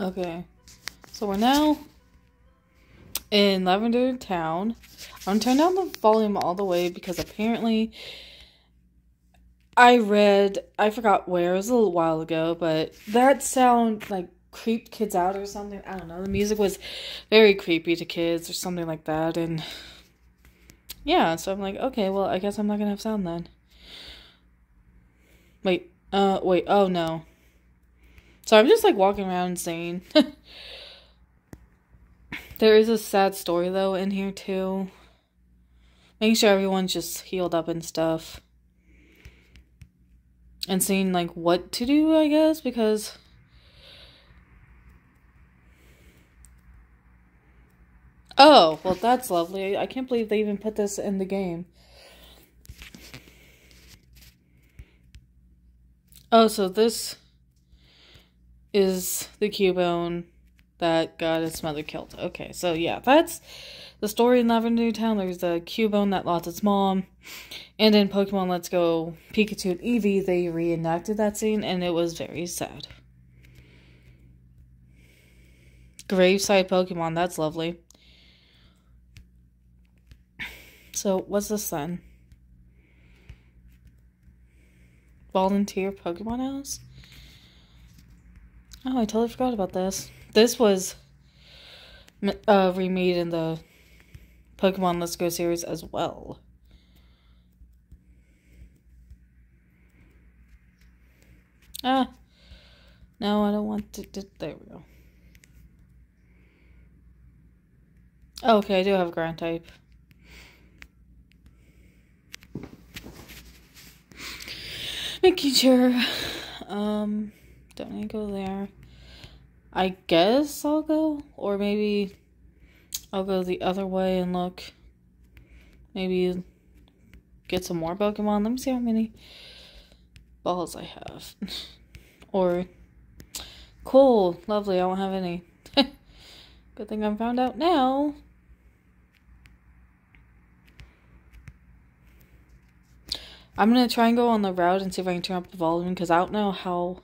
Okay. So we're now in Lavender Town. I'm gonna turn down the volume all the way because apparently I read I forgot where it was a little while ago, but that sound like creeped kids out or something. I don't know. The music was very creepy to kids or something like that and yeah, so I'm like, okay, well I guess I'm not gonna have sound then. Wait, uh wait, oh no. So I'm just like walking around saying There is a sad story though in here too. Making sure everyone's just healed up and stuff. And seeing like what to do, I guess, because Oh, well that's lovely. I can't believe they even put this in the game. Oh, so this is the Cubone that got its mother killed. Okay, so yeah, that's the story in Lavender Town. There's a Cubone that lost its mom. And in Pokemon Let's Go Pikachu and Eevee, they reenacted that scene, and it was very sad. Graveside Pokemon, that's lovely. So, what's this then? Volunteer Pokemon House? Oh, I totally forgot about this. This was uh, remade in the Pokemon Let's Go series as well. Ah. No, I don't want to. to there we go. Oh, okay, I do have a ground type. Making sure. Um, don't I go there? I guess I'll go, or maybe I'll go the other way and look. Maybe get some more Pokemon. Let me see how many balls I have. or cool, lovely. I won't have any. Good thing I found out now. I'm gonna try and go on the route and see if I can turn up the volume because I don't know how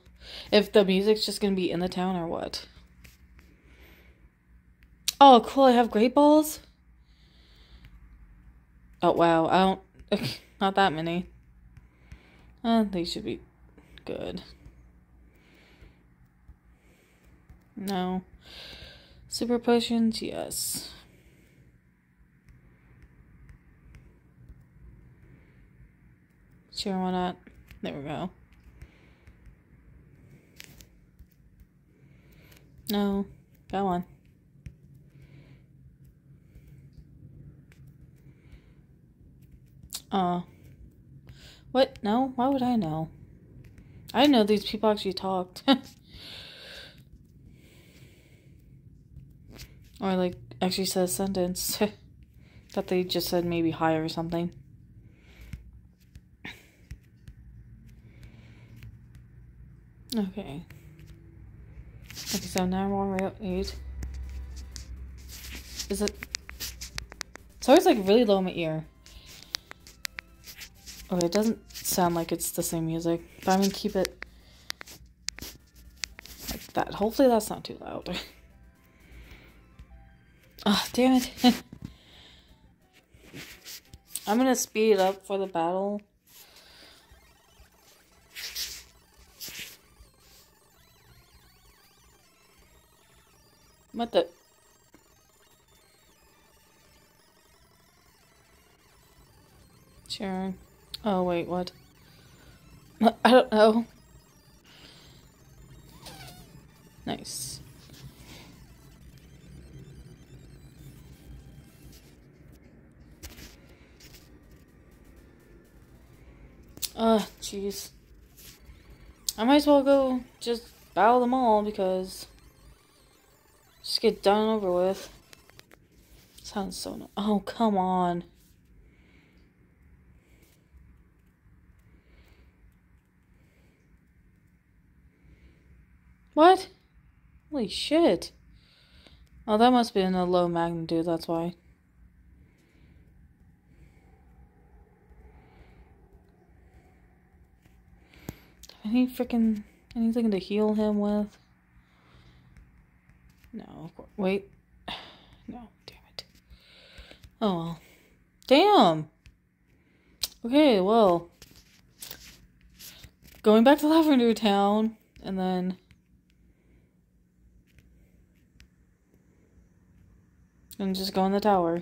if the music's just gonna be in the town or what. Oh, cool, I have great balls? Oh, wow, I don't... Not that many. Uh, they should be good. No. Super potions, yes. Sure, why not? There we go. No. Go on. Uh. What? No? Why would I know? I know these people actually talked. or, like, actually said a sentence. that they just said maybe hi or something. Okay. Okay, so now on Route 8. Is it... It's always like really low in my ear. Okay, it doesn't sound like it's the same music, but I'm gonna keep it like that. Hopefully that's not too loud. Ah, oh, damn it. I'm gonna speed it up for the battle. The? Sure. Oh, wait, what? I don't know. Nice. Uh, jeez. I might as well go just bow them all because just get done over with. Sounds so no- Oh, come on. What? Holy shit. Oh, that must be in a low magnitude, that's why. Any freaking anything to heal him with? No, wait. No, damn it. Oh well. Damn! Okay, well. Going back to Lavender Town, and then. And just go in the tower.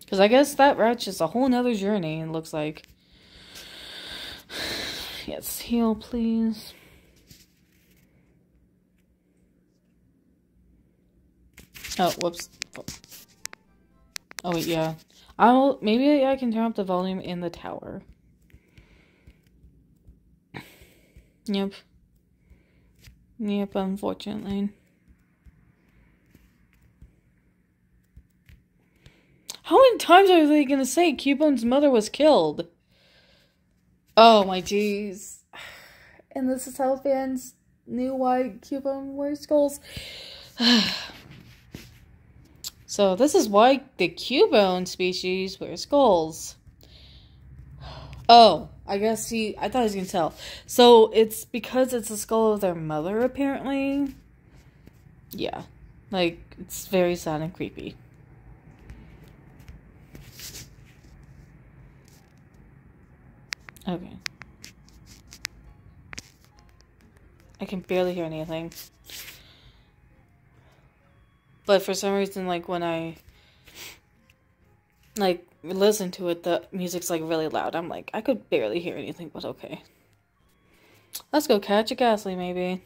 Because I guess that route is a whole nother journey, it looks like. Yes, heal, please. Oh, whoops. Oh, wait, yeah. I'll, maybe I can turn up the volume in the tower. Yep. Yep, unfortunately. How many times are they gonna say Cubone's mother was killed? Oh my jeez. And this is how fans knew why Cubone wears skulls. so this is why the Cubone species wear skulls. Oh, I guess he I thought he was gonna tell. So it's because it's the skull of their mother apparently. Yeah. Like it's very sad and creepy. Okay. I can barely hear anything. But for some reason, like when I like listen to it, the music's like really loud. I'm like, I could barely hear anything, but okay. Let's go catch a Gastly, maybe.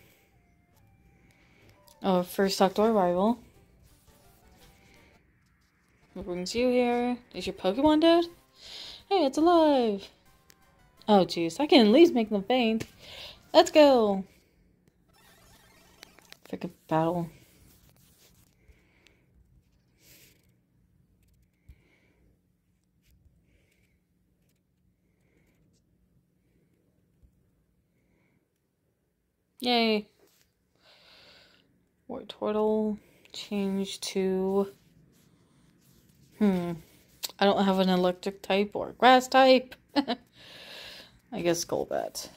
Oh, first Doctor arrival. What brings you here? Is your Pokemon dead? Hey, it's alive! Oh, jeez. I can at least make them faint. Let's go. Freaking battle. Yay. Wartortle. Change to... Hmm. I don't have an electric type or grass type. I guess Golbat.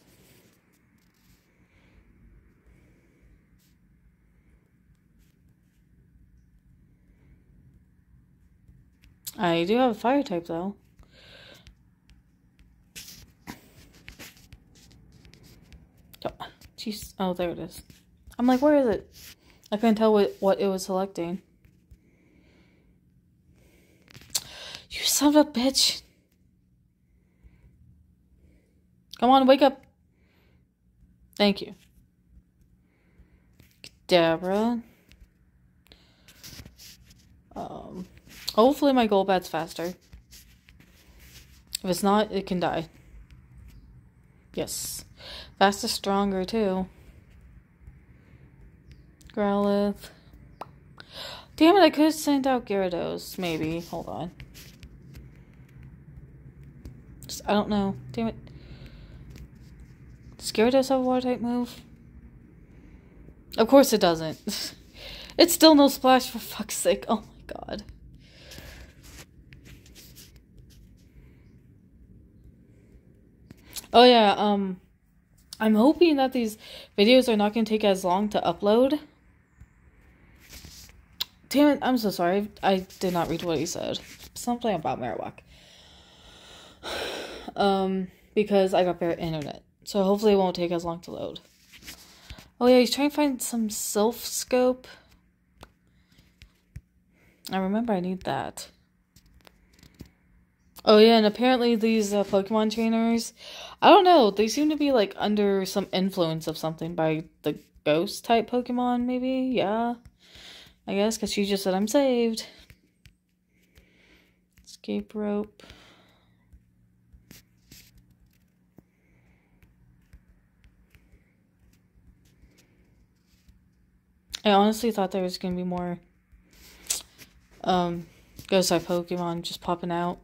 I do have a fire type though. Oh, jeez. Oh, there it is. I'm like, where is it? I couldn't tell what, what it was selecting. You son of a bitch. Come on, wake up. Thank you. Deborah. Um, hopefully my Golbat's faster. If it's not, it can die. Yes. Faster, stronger too. Growlithe. Damn it, I could have sent out Gyarados, maybe. Hold on. Just, I don't know. Damn it. Does Gyarados have a water type move? Of course it doesn't. it's still no splash for fuck's sake. Oh my god. Oh yeah, um I'm hoping that these videos are not going to take as long to upload. Damn it, I'm so sorry. I did not read what he said. Something about Marowak. Um, because I got better internet. So hopefully it won't take as long to load. Oh yeah, he's trying to find some Silph Scope. I remember I need that. Oh yeah, and apparently these uh, Pokemon trainers, I don't know, they seem to be like under some influence of something by the ghost type Pokemon, maybe? Yeah. I guess, because she just said I'm saved. Escape rope. I honestly thought there was gonna be more um ghost type Pokemon just popping out.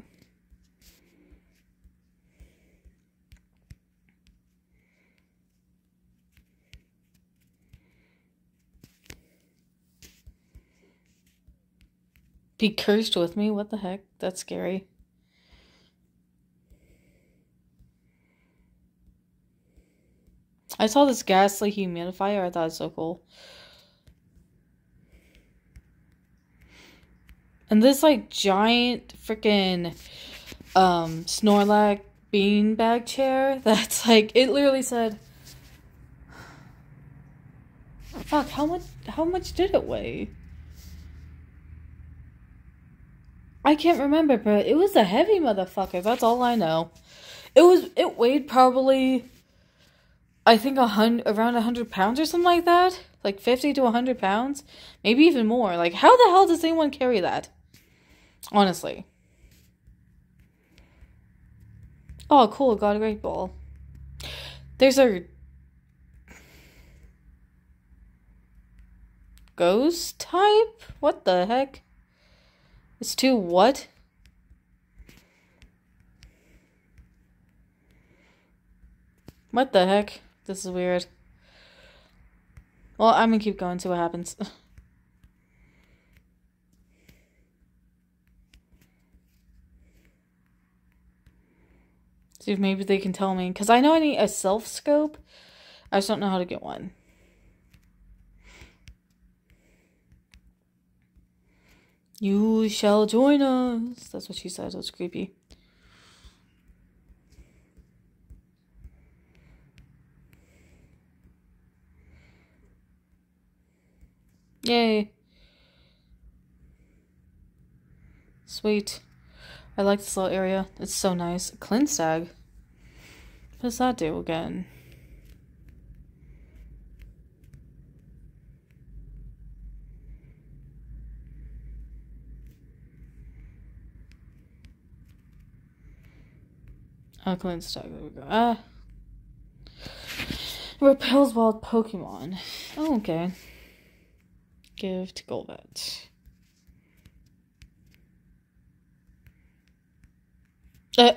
Be cursed with me? What the heck? That's scary. I saw this Gastly humidifier. I thought it was so cool. And this like giant freaking um Snorlax beanbag chair that's like it literally said Fuck, how much how much did it weigh? I can't remember, but it was a heavy motherfucker. That's all I know. It was it weighed probably I think a hundred around a hundred pounds or something like that. Like fifty to hundred pounds. Maybe even more. Like how the hell does anyone carry that? Honestly. Oh cool, got a great ball. There's a ghost type? What the heck? It's two what? What the heck? This is weird. Well, I'm gonna keep going, see what happens. see if maybe they can tell me. Because I know I need a Silph Scope. I just don't know how to get one. You shall join us. That's what she says. That's creepy. Yay. Sweet. I like this little area. It's so nice. Cleanse Tag. What does that do again? Oh, Cleanse Tag. There we go. Ah. Repels wild Pokemon. Oh, okay. Give to Golbat. Uh,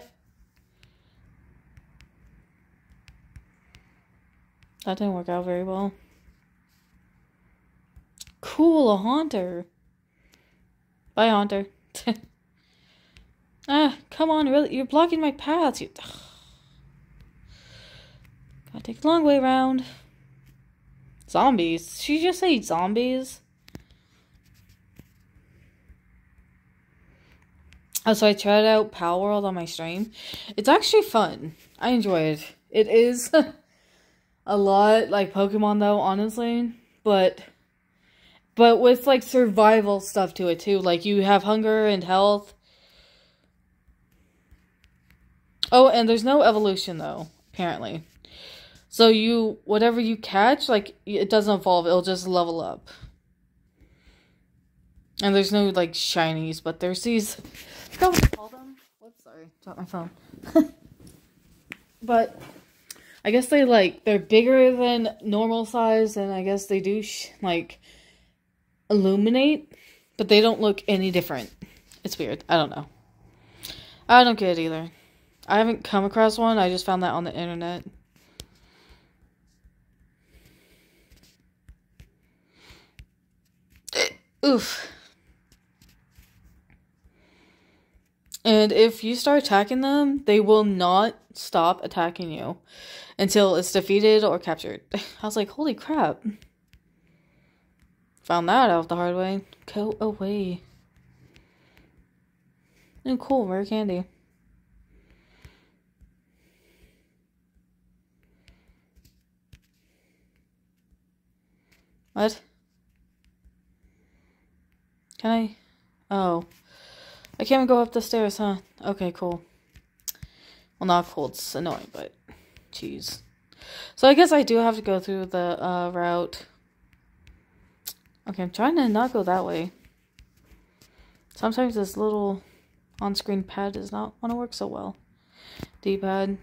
that didn't work out very well. Cool, a Haunter. Bye, Haunter. ah, come on, really? You're blocking my path. You... Gotta take a long way around. Zombies? She just say zombies? Oh, so I tried out Palworld on my stream. It's actually fun. I enjoy it. It is a lot like Pokemon though, honestly. But but with like survival stuff to it too. Like you have hunger and health. Oh, and there's no evolution though, apparently. So you whatever you catch, like it doesn't evolve, it'll just level up. And there's no like shinies, but there's these forgot what call them. Whoops, sorry, dropped my phone. but I guess they like they're bigger than normal size, and I guess they do like illuminate, but they don't look any different. It's weird. I don't know. I don't get it either. I haven't come across one. I just found that on the internet. Oof. And if you start attacking them, they will not stop attacking you until it's defeated or captured. I was like, holy crap. Found that out the hard way. Go away. And cool, rare candy. What? Can I? Oh. I can't go up the stairs, huh? Okay, cool. Well, not cool. It's annoying, but... Jeez. So I guess I do have to go through the uh, route. Okay, I'm trying to not go that way. Sometimes this little on-screen pad does not want to work so well. D-pad.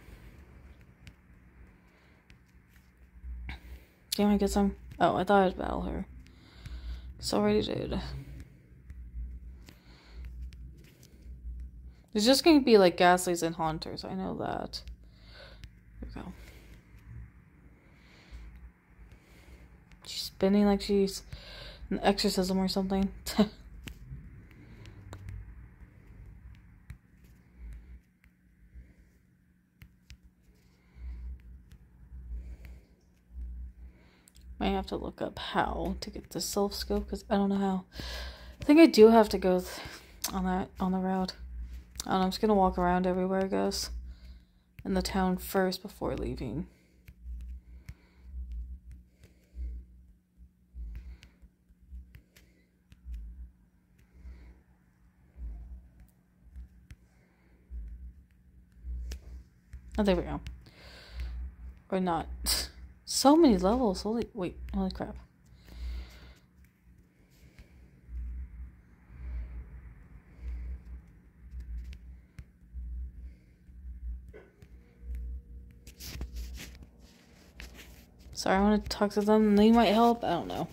Damn, I guess I'm... Oh, I thought I'd battle her. So already did. There's just to be like Gastlys and Haunters. I know that. Here we go. She's spinning like she's an exorcism or something. Might have to look up how to get the Silph Scope because I don't know how. I think I do have to go on that on the road. Know, I'm just gonna walk around everywhere, I guess. In the town first before leaving. Oh, there we go. Or not. So many levels. Holy, wait, holy crap. Sorry, I want to talk to them. They might help. I don't know.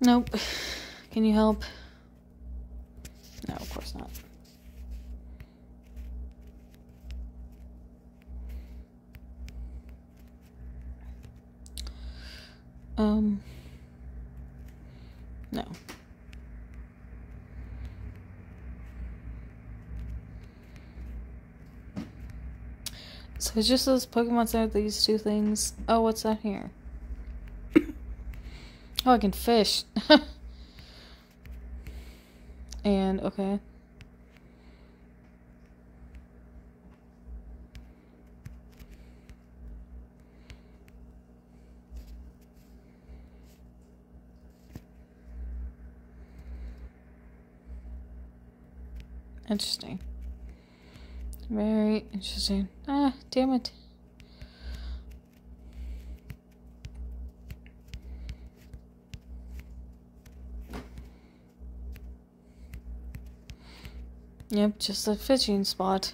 Nope. Can you help? No, of course not. Um. No. So it's just those Pokemon Center, these two things. Oh, what's that here? oh, I can fish. and, okay. Interesting. Very interesting. Ah, damn it. Yep, just a fishing spot.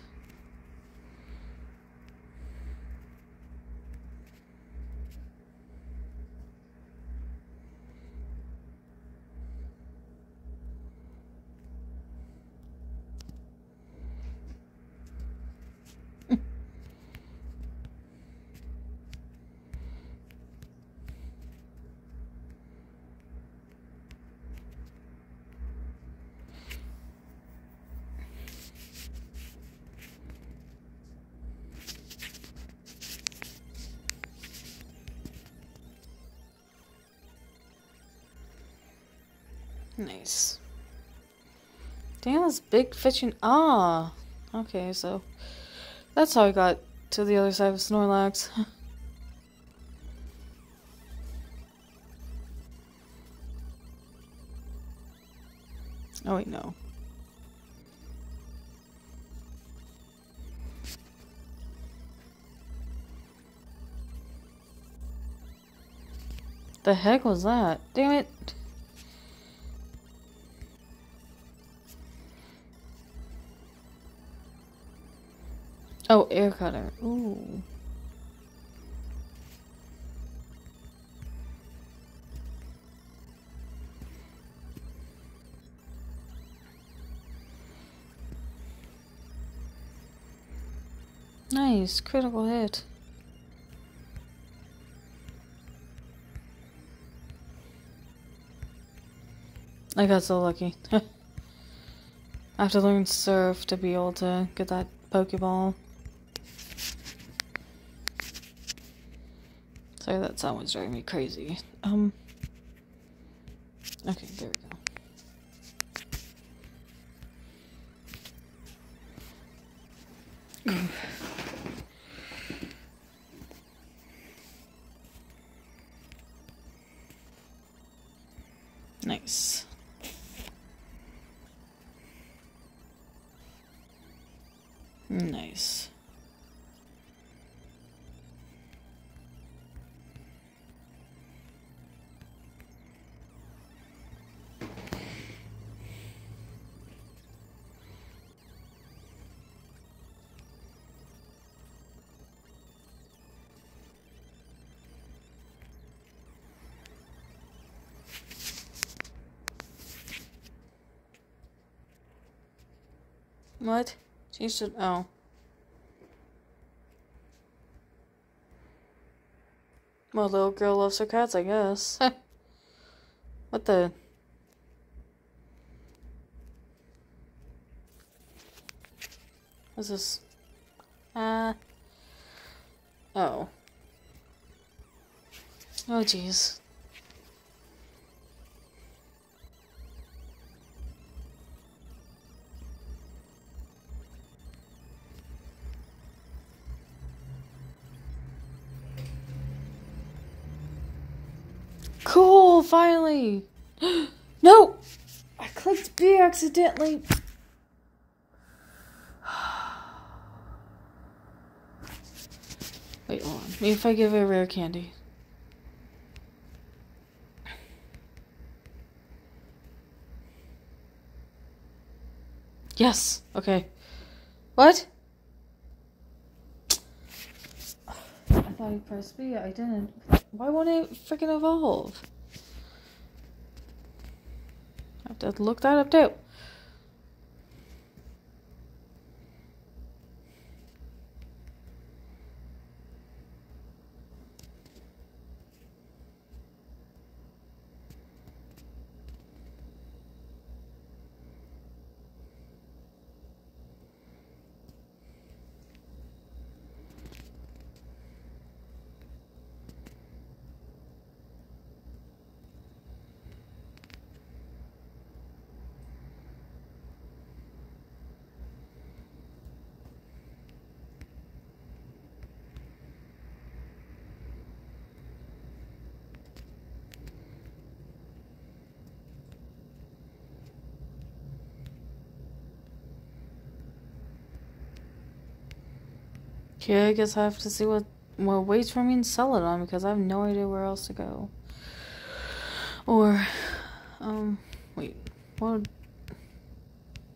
Damn, this big fishing. Ah, okay, so that's how I got to the other side of Snorlax. oh, wait, no. The heck was that? Damn it. Oh, air cutter. Ooh. Nice, critical hit. I got so lucky. I have to learn surf to be able to get that Pokeball. Sorry, that sound was driving me crazy. Um. Okay, there we go. What? She should. Oh. Well, little girl loves her cats, I guess. what the? What's this? Ah. Uh, oh. Oh, jeez. Cool, finally. no! I clicked B accidentally. Wait, hold on. Maybe if I give a rare candy. Yes. Okay. What? I thought I pressed B. I didn't. Why won't it freaking evolve? I have to look that up too. Okay, I guess I have to see what what waits for me and sell it on because I have no idea where else to go. Or, um, wait, what?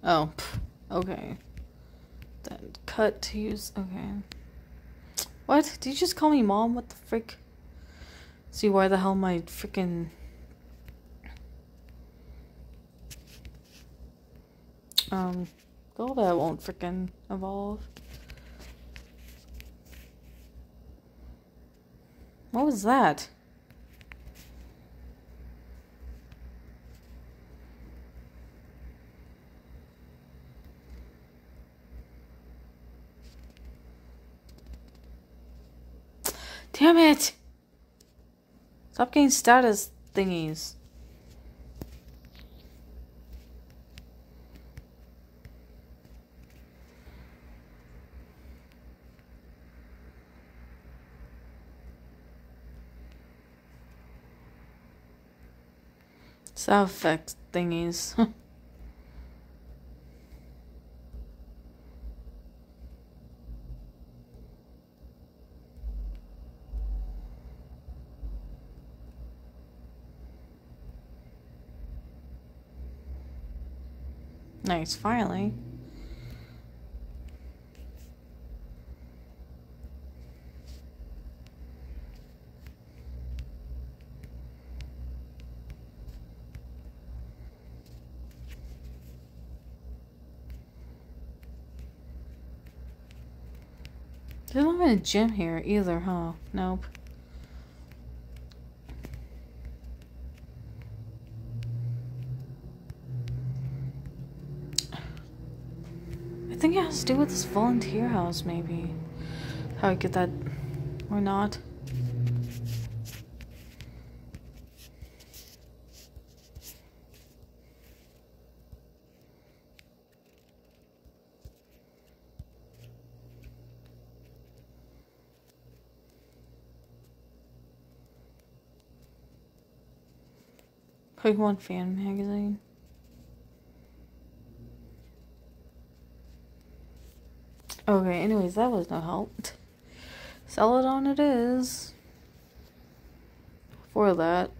Oh, okay. Then cut to use. Okay. What? Did you just call me mom? What the frick? See why the hell my freaking um, that won't freaking evolve. What was that? Damn it! Stop getting status thingies. Sound effect thingies. nice, finally. There's a gym here either, huh? Nope. I think it has to do with this volunteer house, maybe. How I get that or not. Pokemon fan magazine. Okay, anyways, that was no help. Celadon it is. For that.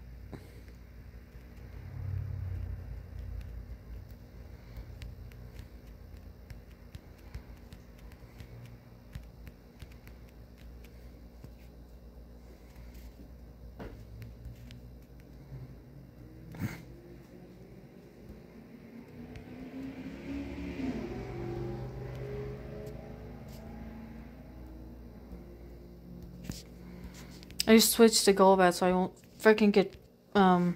I just switched to Golbat so I won't freaking get um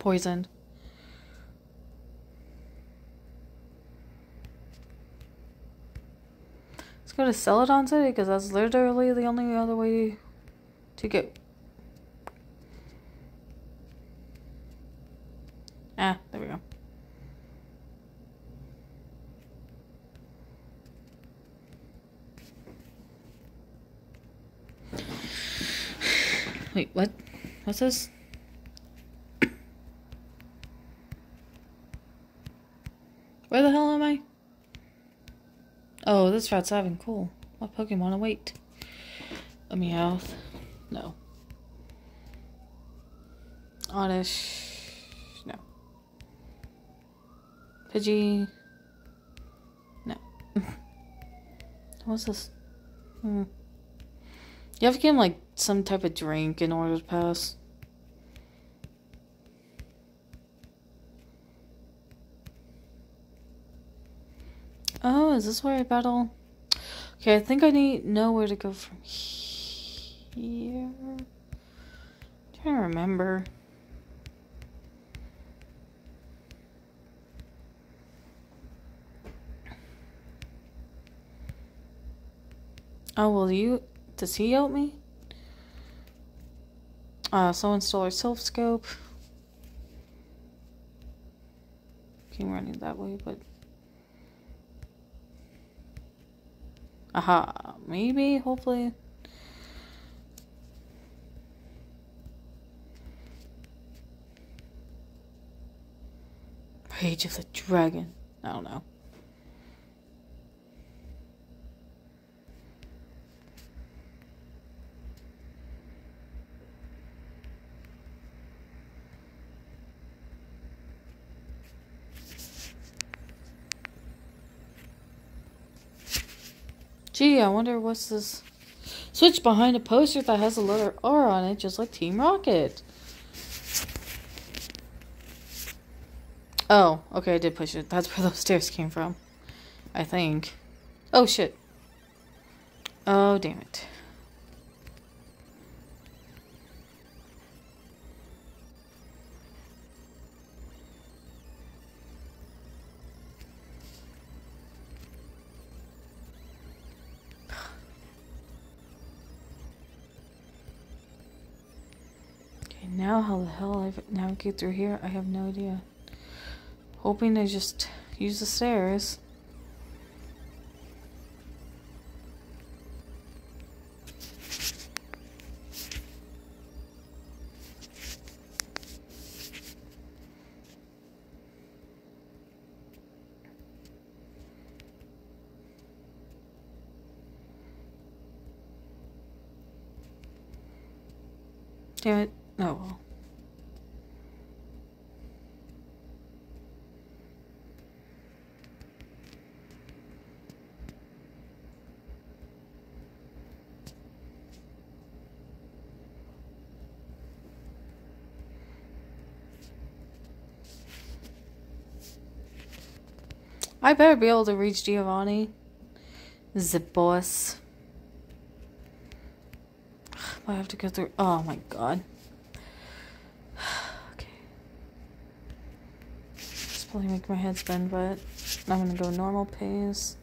poisoned. Let's go to Celadon City because that's literally the only other way to get. Wait, what? What's this? Where the hell am I? Oh, this Route 7. Cool. What Pokemon oh, await? me Meowth. No. Oddish. No. Pidgey. No. What's this? Hmm. You have to get him like some type of drink in order to pass. Oh, is this where I battle? Okay, I think I need know where to go from here. I'm trying to remember. Oh, will you? Does he help me? Uh, so install our Silph Scope. Came running that way, but. Aha, maybe, hopefully. Rage of the Dragon. I don't know. Gee, I wonder what's this switch behind a poster that has a letter R on it, just like Team Rocket. Oh, okay, I did push it. That's where those stairs came from. I think. Oh, shit. Oh, damn it. I navigate through here, I have no idea. Hoping to just use the stairs. Damn it. Oh well. I better be able to reach Giovanni. Zip boss. I have to go through. Oh my god. okay. It's probably make my head spin, but I'm gonna go normal pace.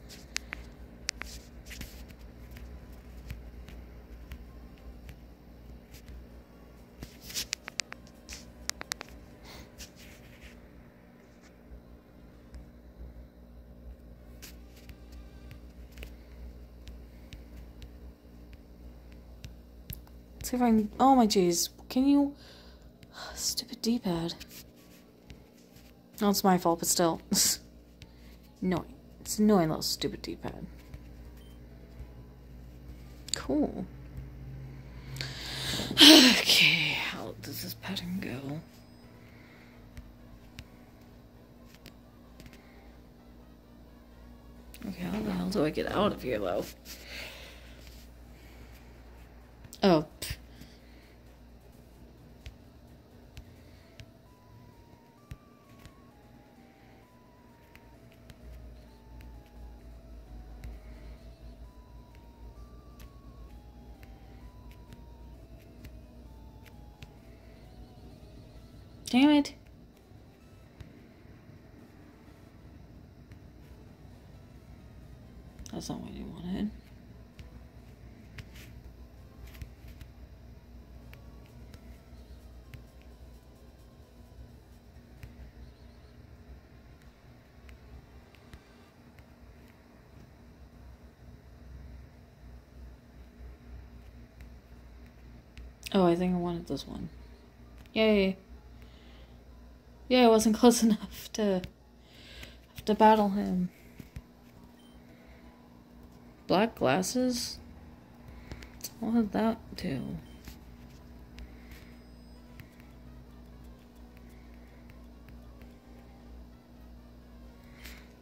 See if I can. Oh my jeez. Can you. Stupid D pad. No, oh, it's my fault, but still. annoying. It's annoying little stupid D pad. Cool. okay, how does this pattern go? Okay, how the hell do I get out of here, though? That's not what you wanted. Oh, I think I wanted this one. Yay. Yeah, I wasn't close enough to have to battle him. Black glasses? What did that do?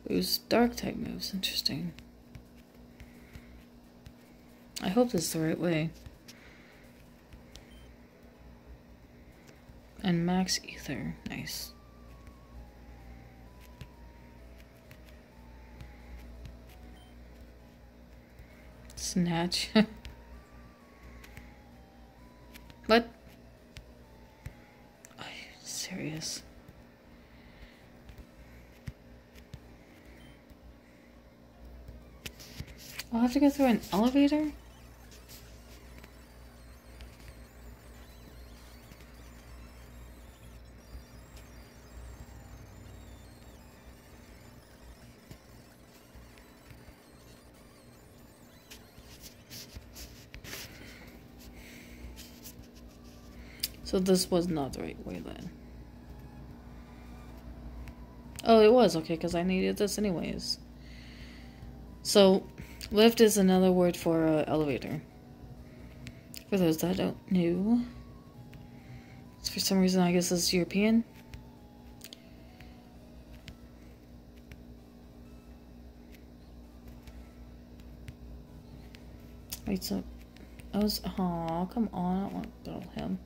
Boost dark type moves. Interesting. I hope this is the right way. And max ether. Nice. Snatch. what? Are you serious? I'll have to go through an elevator? So this was not the right way then. Oh, it was, okay, because I needed this anyways. So, lift is another word for uh, elevator. For those that don't know. For some reason, I guess it's European. Wait, so... I was... Aw, come on, I don't want to battle him.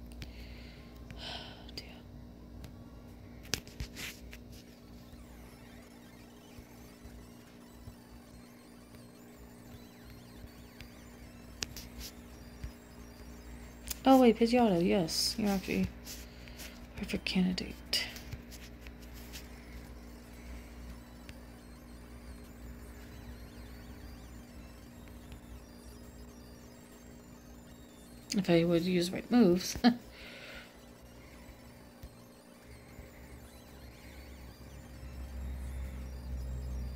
Wait, Pidgeotto, yes. You're actually perfect candidate. If I would use right moves.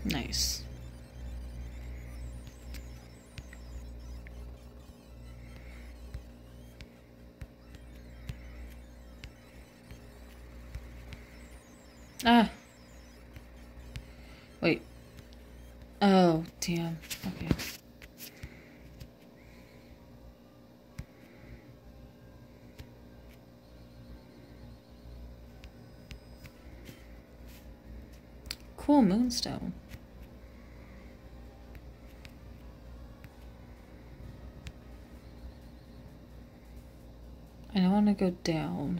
nice. Ah. Wait. Oh, damn. Okay. Cool moonstone. I don't want to go down.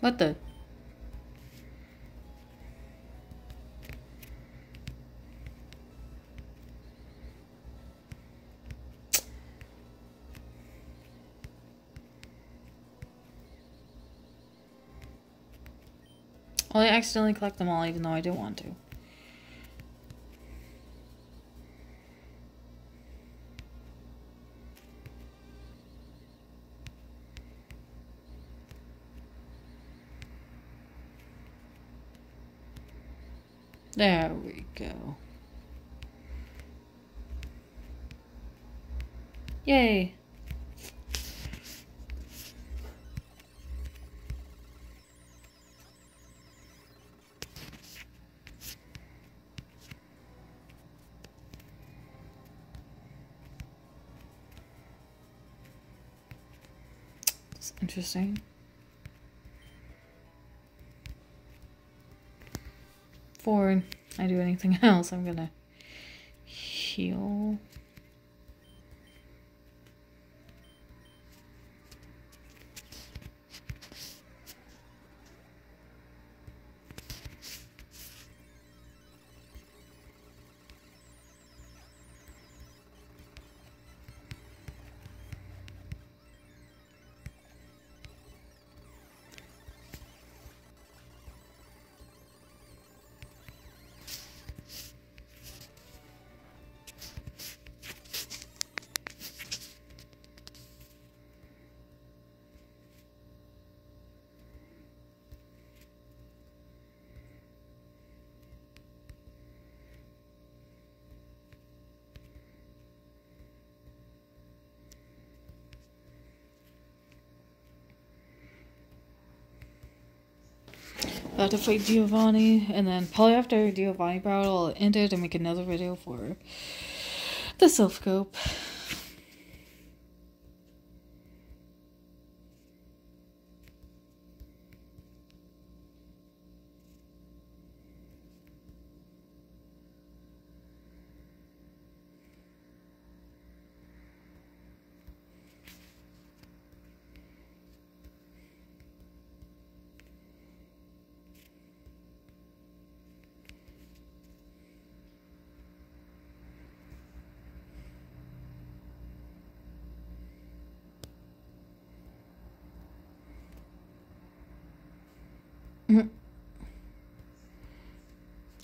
What the? Well, I accidentally collect them all even though I didn't want to. There we go. Yay! Interesting. Before I do anything else, I'm gonna heal. To fight Giovanni, and then probably after Giovanni battle, I'll end it and make another video for the Silph Scope.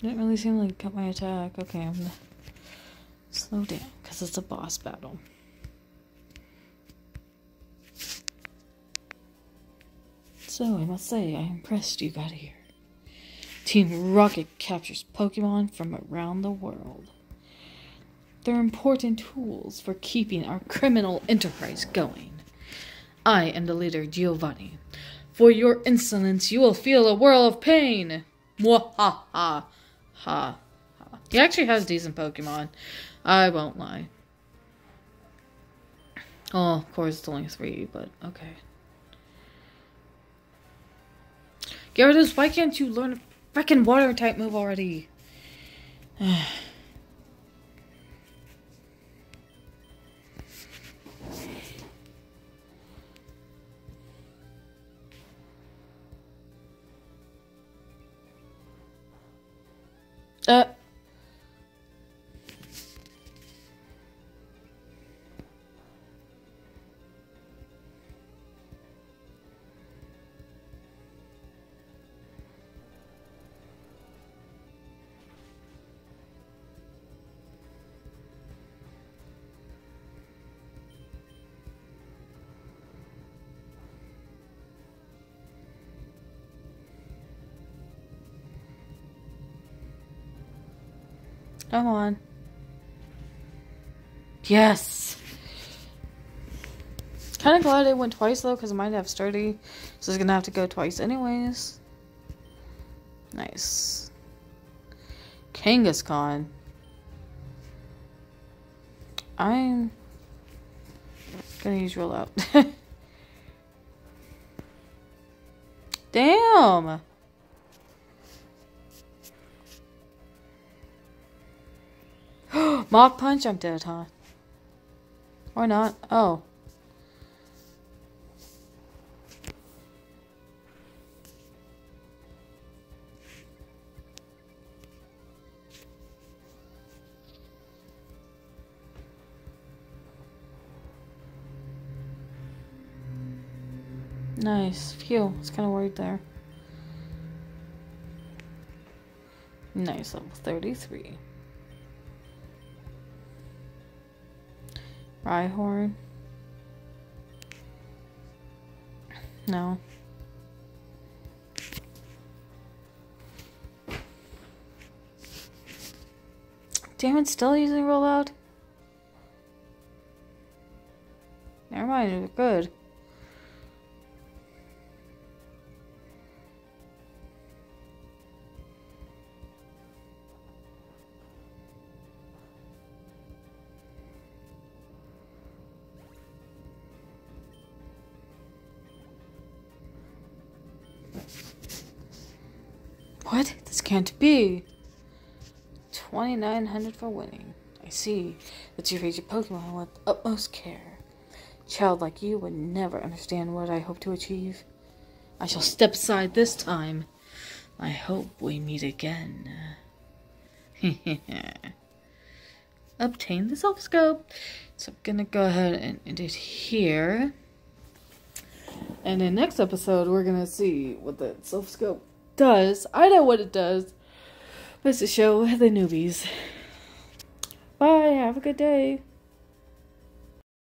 Didn't really seem like cut my attack. Okay, I'm gonna slow down because it's a boss battle. So I must say, I'm impressed you got here. Team Rocket captures Pokemon from around the world. They're important tools for keeping our criminal enterprise going. I am the leader, Giovanni. For your insolence, you will feel a whirl of pain. Mwah ha ha. He actually has decent Pokemon. I won't lie. Oh, of course it's only three, but okay. Gyarados, why can't you learn a freaking water type move already? Come on. Yes. Kind of glad it went twice though, because might have sturdy, so it's gonna have to go twice anyways. Nice. Kangaskhan. I'm gonna use roll out. Damn. Mach punch, I'm dead, huh? Or not? Oh. Nice. Phew. It's kind of worried there. Nice. Level 33. Rhyhorn. No. Damn it, still using rollout? Never mind, good. Can't be. 2900 for winning. I see that you raise your Pokemon with utmost care. Child like you would never understand what I hope to achieve. I shall step aside this time. I hope we meet again. Obtain the Silph Scope. So I'm gonna go ahead and end it here. And in next episode, we're gonna see what the Silph Scope does. I know what it does. But it's to show the newbies. Bye. Have a good day.